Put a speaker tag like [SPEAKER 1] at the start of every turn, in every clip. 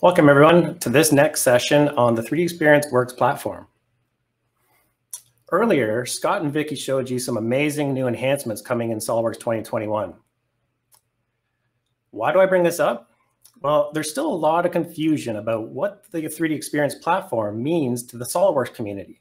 [SPEAKER 1] Welcome everyone to this next session on the 3D Experience Works platform. Earlier, Scott and Vicky showed you some amazing new enhancements coming in SOLIDWORKS 2021. Why do I bring this up? Well, there's still a lot of confusion about what the 3D Experience platform means to the SOLIDWORKS community.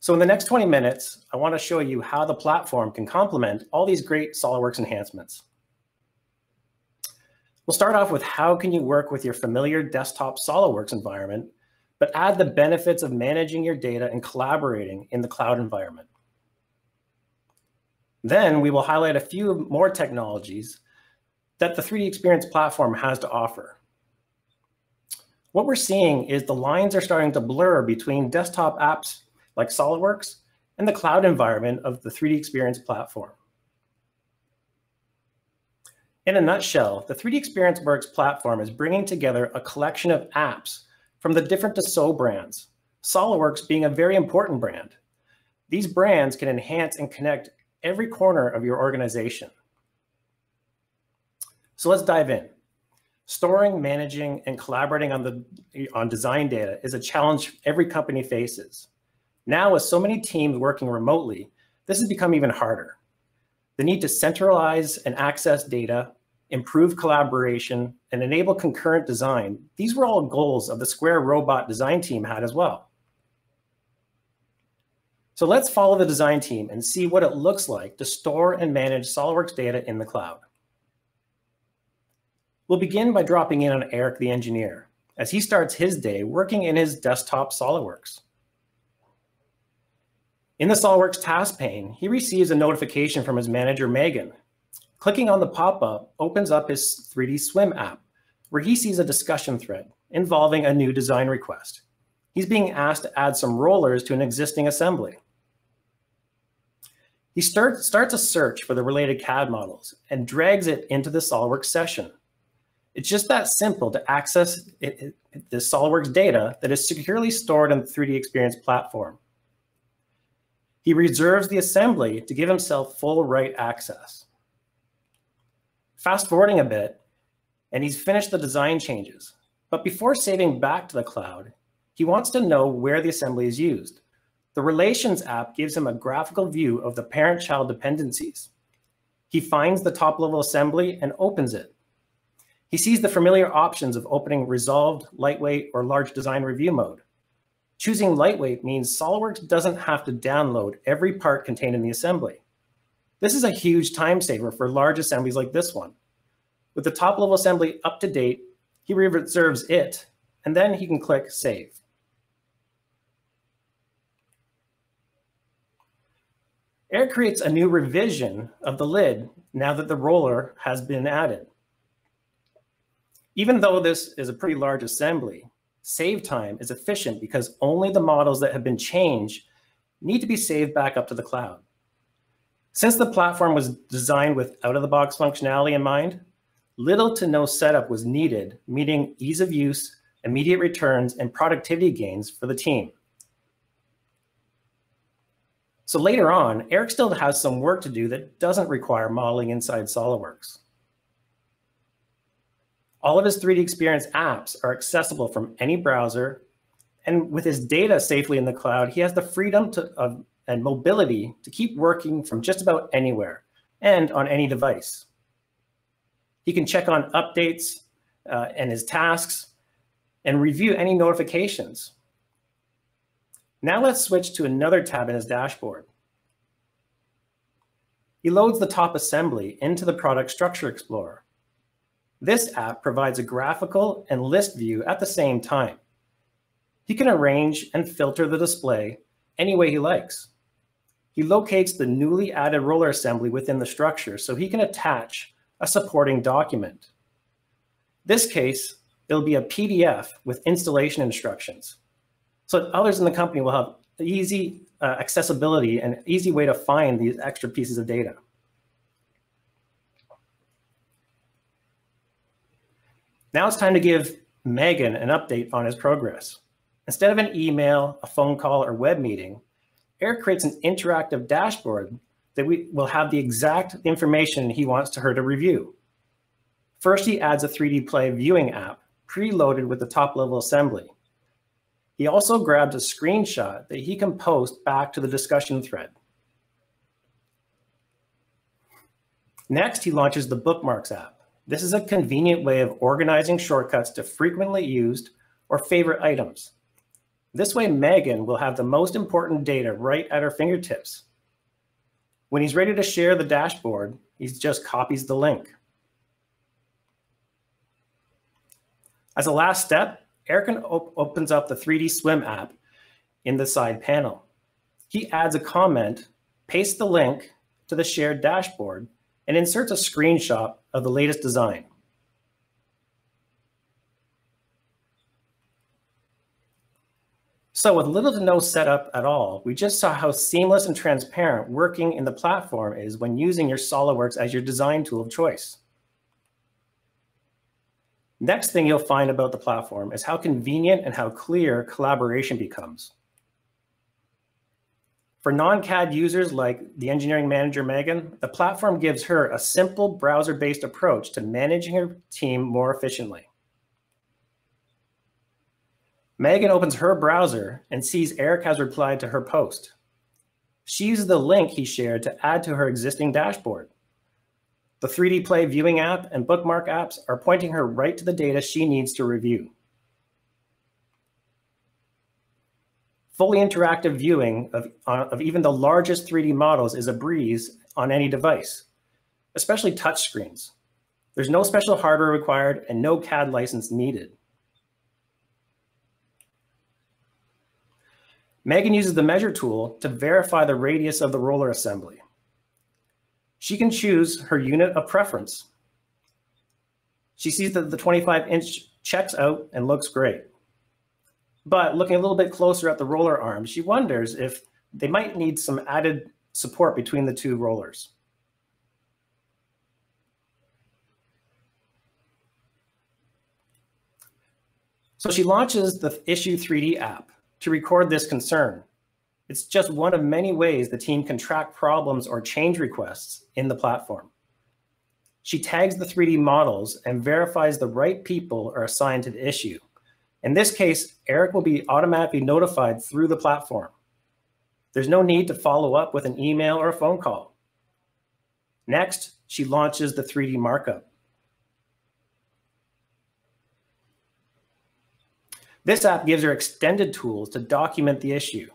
[SPEAKER 1] So in the next 20 minutes, I want to show you how the platform can complement all these great SOLIDWORKS enhancements. We'll start off with how can you work with your familiar desktop SOLIDWORKS environment, but add the benefits of managing your data and collaborating in the cloud environment. Then we will highlight a few more technologies that the 3D Experience platform has to offer. What we're seeing is the lines are starting to blur between desktop apps like SOLIDWORKS and the cloud environment of the 3D Experience platform. In a nutshell, the 3D Experience Works platform is bringing together a collection of apps from the different Dassault brands, SOLIDWORKS being a very important brand. These brands can enhance and connect every corner of your organization. So let's dive in. Storing, managing, and collaborating on, the, on design data is a challenge every company faces. Now, with so many teams working remotely, this has become even harder. The need to centralize and access data improve collaboration, and enable concurrent design. These were all goals of the Square Robot design team had as well. So let's follow the design team and see what it looks like to store and manage SOLIDWORKS data in the cloud. We'll begin by dropping in on Eric the engineer, as he starts his day working in his desktop SOLIDWORKS. In the SOLIDWORKS task pane, he receives a notification from his manager, Megan, Clicking on the pop-up opens up his 3D Swym app, where he sees a discussion thread involving a new design request. He's being asked to add some rollers to an existing assembly. He start, starts a search for the related CAD models and drags it into the SOLIDWORKS session. It's just that simple to access it, it, the SOLIDWORKS data that is securely stored in the 3D Experience platform. He reserves the assembly to give himself full write access. Fast forwarding a bit, and he's finished the design changes. But before saving back to the cloud, he wants to know where the assembly is used. The Relations app gives him a graphical view of the parent-child dependencies. He finds the top-level assembly and opens it. He sees the familiar options of opening resolved, lightweight, or large design review mode. Choosing lightweight means SOLIDWORKS doesn't have to download every part contained in the assembly. This is a huge time saver for large assemblies like this one. With the top level assembly up to date, he reserves it, and then he can click Save. Air creates a new revision of the lid now that the roller has been added. Even though this is a pretty large assembly, save time is efficient because only the models that have been changed need to be saved back up to the cloud. Since the platform was designed with out-of-the-box functionality in mind, little to no setup was needed, meeting ease of use, immediate returns, and productivity gains for the team. So later on, Eric still has some work to do that doesn't require modeling inside SOLIDWORKS. All of his 3D Experience apps are accessible from any browser, and with his data safely in the cloud, he has the freedom to, of and mobility to keep working from just about anywhere and on any device. He can check on updates uh, and his tasks and review any notifications. Now let's switch to another tab in his dashboard. He loads the top assembly into the Product Structure Explorer. This app provides a graphical and list view at the same time. He can arrange and filter the display any way he likes. He locates the newly added roller assembly within the structure so he can attach a supporting document. This case, it'll be a PDF with installation instructions. So others in the company will have easy uh, accessibility and easy way to find these extra pieces of data. Now it's time to give Megan an update on his progress. Instead of an email, a phone call, or web meeting, Eric creates an interactive dashboard that we will have the exact information he wants to her to review. First, he adds a 3D Play viewing app preloaded with the top level assembly. He also grabs a screenshot that he can post back to the discussion thread. Next, he launches the Bookmarks app. This is a convenient way of organizing shortcuts to frequently used or favorite items. This way, Megan will have the most important data right at her fingertips. When he's ready to share the dashboard, he just copies the link. As a last step, Eric op opens up the 3D Swym app in the side panel. He adds a comment, pastes the link to the shared dashboard, and inserts a screenshot of the latest design. So with little to no setup at all, we just saw how seamless and transparent working in the platform is when using your SOLIDWORKS as your design tool of choice. Next thing you'll find about the platform is how convenient and how clear collaboration becomes. For non-CAD users like the engineering manager, Megan, the platform gives her a simple browser-based approach to managing her team more efficiently. Megan opens her browser and sees Eric has replied to her post. She uses the link he shared to add to her existing dashboard. The 3D Play viewing app and bookmark apps are pointing her right to the data she needs to review. Fully interactive viewing of, uh, of even the largest 3D models is a breeze on any device, especially touchscreens. There's no special hardware required and no CAD license needed. Megan uses the measure tool to verify the radius of the roller assembly. She can choose her unit of preference. She sees that the 25 inch checks out and looks great. But looking a little bit closer at the roller arms, she wonders if they might need some added support between the two rollers. So she launches the Issue 3D app to record this concern. It's just one of many ways the team can track problems or change requests in the platform. She tags the 3D models and verifies the right people are assigned to the issue. In this case, Eric will be automatically notified through the platform. There's no need to follow up with an email or a phone call. Next, she launches the 3D markup. This app gives her extended tools to document the issue.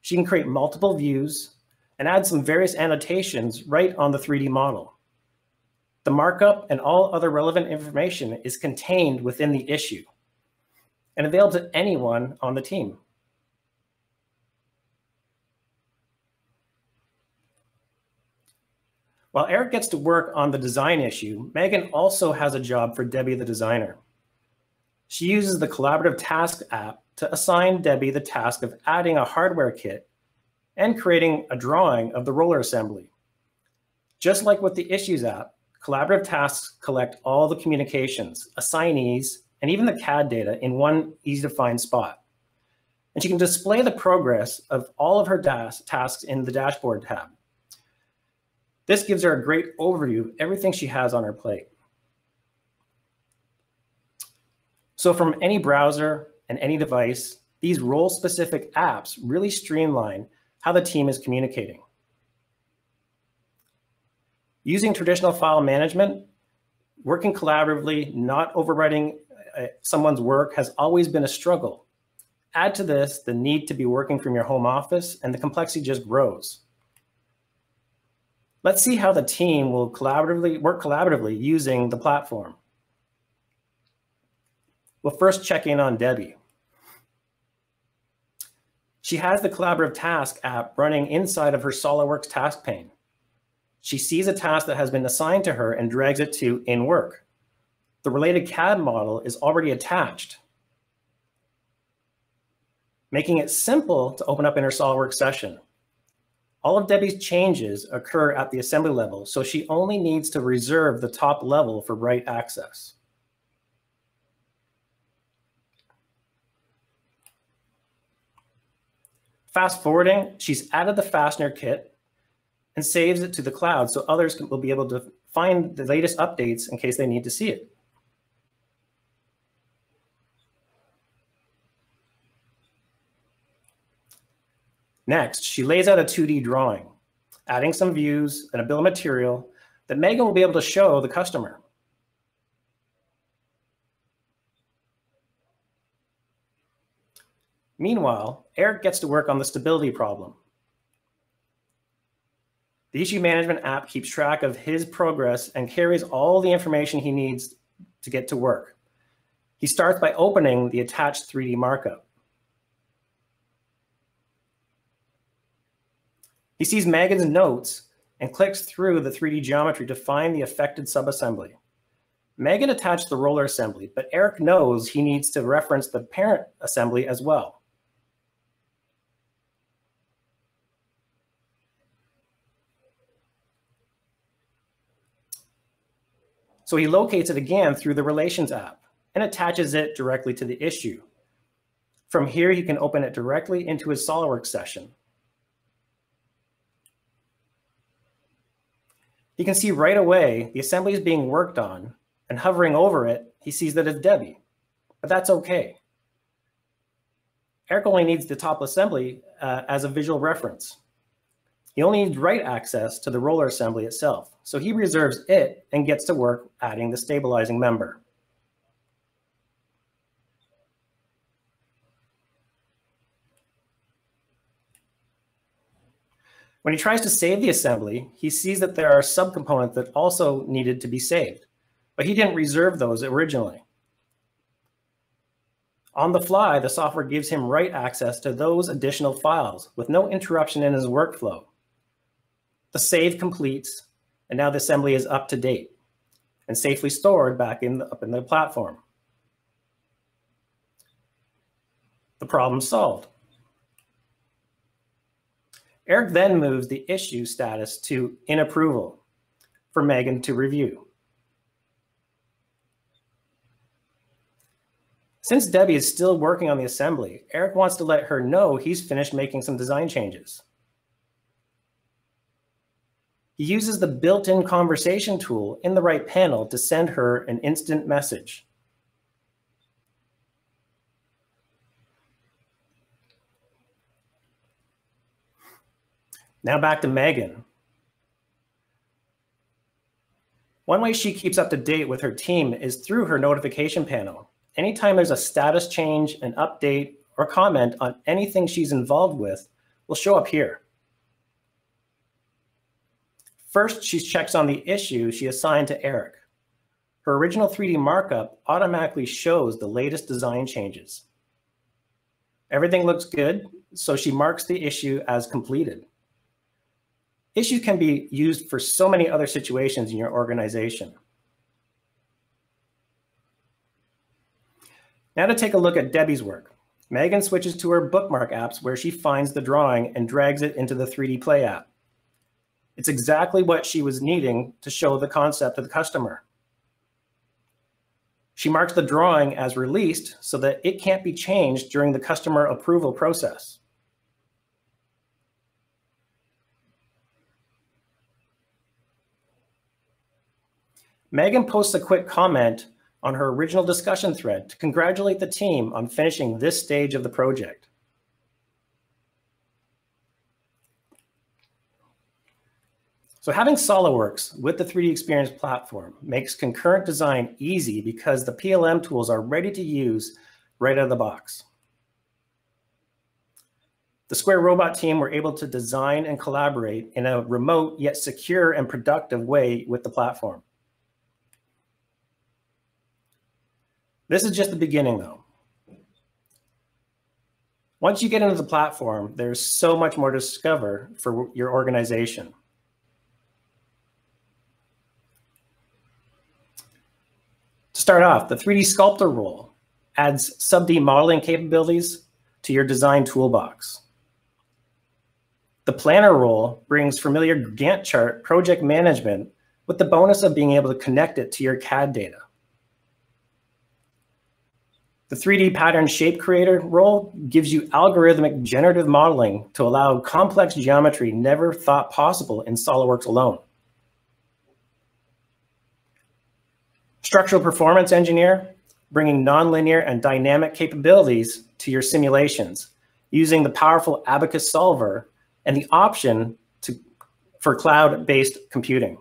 [SPEAKER 1] She can create multiple views and add some various annotations right on the 3D model. The markup and all other relevant information is contained within the issue and available to anyone on the team. While Eric gets to work on the design issue, Megan also has a job for Debbie the designer. She uses the collaborative task app to assign Debbie the task of adding a hardware kit and creating a drawing of the roller assembly. Just like with the Issues app, collaborative tasks collect all the communications, assignees, and even the CAD data in one easy to find spot. And she can display the progress of all of her tasks in the dashboard tab. This gives her a great overview of everything she has on her plate. So from any browser and any device, these role-specific apps really streamline how the team is communicating. Using traditional file management, working collaboratively, not overwriting uh, someone's work has always been a struggle. Add to this the need to be working from your home office and the complexity just grows. Let's see how the team will collaboratively work collaboratively using the platform. We'll first check in on Debbie. She has the collaborative task app running inside of her SOLIDWORKS task pane. She sees a task that has been assigned to her and drags it to in work. The related CAD model is already attached, making it simple to open up in her SOLIDWORKS session. All of Debbie's changes occur at the assembly level, so she only needs to reserve the top level for write access. Fast forwarding, she's added the fastener kit and saves it to the cloud so others can, will be able to find the latest updates in case they need to see it. Next, she lays out a 2D drawing, adding some views and a bill of material that Megan will be able to show the customer. Meanwhile, Eric gets to work on the stability problem. The issue management app keeps track of his progress and carries all the information he needs to get to work. He starts by opening the attached 3D markup. He sees Megan's notes and clicks through the 3D geometry to find the affected subassembly. Megan attached the roller assembly, but Eric knows he needs to reference the parent assembly as well. So he locates it again through the Relations app and attaches it directly to the issue. From here, he can open it directly into his SOLIDWORKS session. He can see right away the assembly is being worked on, and hovering over it, he sees that it's Debbie, but that's okay. Eric only needs the top assembly uh, as a visual reference. He only needs write access to the roller assembly itself, so he reserves it and gets to work adding the stabilizing member. When he tries to save the assembly, he sees that there are subcomponents that also needed to be saved, but he didn't reserve those originally. On the fly, the software gives him write access to those additional files with no interruption in his workflow. The save completes, and now the assembly is up to date and safely stored back in the, up in the platform. The problem solved. Eric then moves the issue status to in approval for Megan to review. Since Debbie is still working on the assembly, Eric wants to let her know he's finished making some design changes. He uses the built-in conversation tool in the right panel to send her an instant message. Now back to Megan. One way she keeps up to date with her team is through her notification panel. Anytime there's a status change, an update, or comment on anything she's involved with will show up here. First, she checks on the issue she assigned to Eric. Her original 3D markup automatically shows the latest design changes. Everything looks good, so she marks the issue as completed. Issues can be used for so many other situations in your organization. Now to take a look at Debbie's work. Megan switches to her bookmark apps where she finds the drawing and drags it into the 3D Play app. It's exactly what she was needing to show the concept to the customer. She marks the drawing as released so that it can't be changed during the customer approval process. Megan posts a quick comment on her original discussion thread to congratulate the team on finishing this stage of the project. So having SOLIDWORKS with the 3D Experience platform makes concurrent design easy because the PLM tools are ready to use right out of the box. The Square Robot team were able to design and collaborate in a remote yet secure and productive way with the platform. This is just the beginning though. Once you get into the platform, there's so much more to discover for your organization. Start off, the 3D Sculptor role adds sub-D modeling capabilities to your design toolbox. The Planner role brings familiar Gantt chart project management with the bonus of being able to connect it to your CAD data. The 3D pattern shape creator role gives you algorithmic generative modeling to allow complex geometry never thought possible in SOLIDWORKS alone. Structural performance engineer, bringing nonlinear and dynamic capabilities to your simulations using the powerful Abaqus solver and the option to, for cloud-based computing.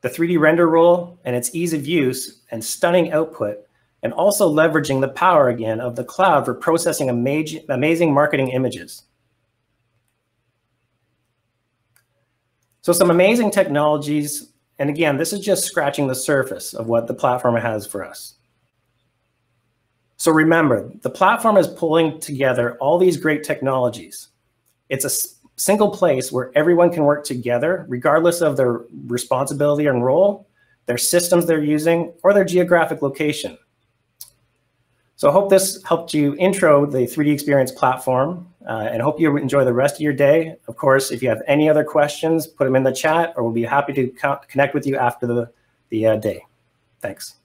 [SPEAKER 1] The 3D render rule and its ease of use and stunning output, and also leveraging the power again of the cloud for processing amazing, amazing marketing images. So some amazing technologies. And again, this is just scratching the surface of what the platform has for us. So remember, the platform is pulling together all these great technologies. It's a single place where everyone can work together, regardless of their responsibility and role, their systems they're using, or their geographic location. So I hope this helped you intro the 3D Experience platform uh, and hope you enjoy the rest of your day. Of course, if you have any other questions, put them in the chat or we'll be happy to connect with you after the, the uh, day. Thanks.